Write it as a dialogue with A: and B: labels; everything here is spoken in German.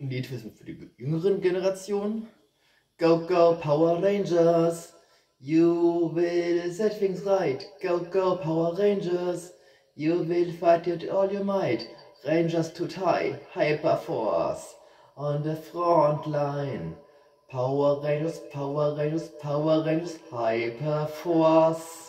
A: ein Lied für die jüngeren Generationen. Go, go, Power Rangers. You will set things right. Go, go, Power Rangers. You will fight it all your might. Rangers to tie, Hyper Force. On the front line. Power Rangers, Power Rangers, Power Rangers, Hyper Force.